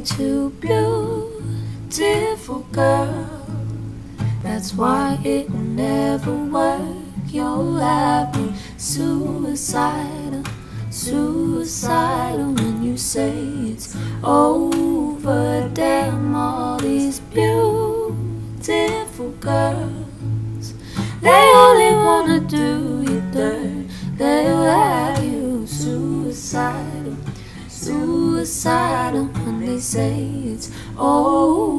way too beautiful, girl. That's why it will never work. You'll have me suicidal, suicidal when you say it's over. Damn, all these beautiful girls, they only wanna do you dirt. They'll have you suicidal, suicidal when they say it's over.